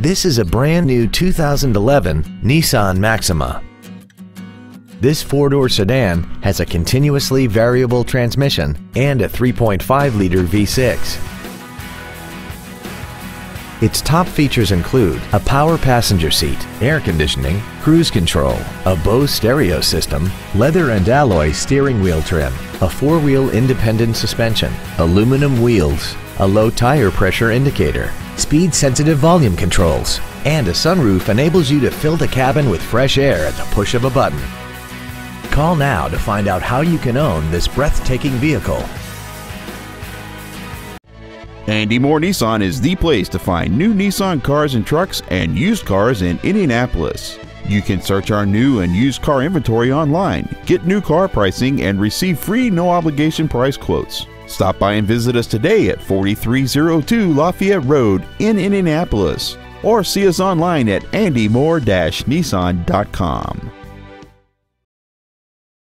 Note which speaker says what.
Speaker 1: This is a brand new 2011 Nissan Maxima. This four-door sedan has a continuously variable transmission and a 3.5-liter V6. Its top features include a power passenger seat, air conditioning, cruise control, a Bose stereo system, leather and alloy steering wheel trim, a four-wheel independent suspension, aluminum wheels, a low tire pressure indicator, speed-sensitive volume controls, and a sunroof enables you to fill the cabin with fresh air at the push of a button. Call now to find out how you can own this breathtaking vehicle.
Speaker 2: Andy Mohr Nissan is the place to find new Nissan cars and trucks and used cars in Indianapolis. You can search our new and used car inventory online, get new car pricing, and receive free no obligation price quotes. Stop by and visit us today at 4302 Lafayette Road in Indianapolis or see us online at andymohr-nissan.com.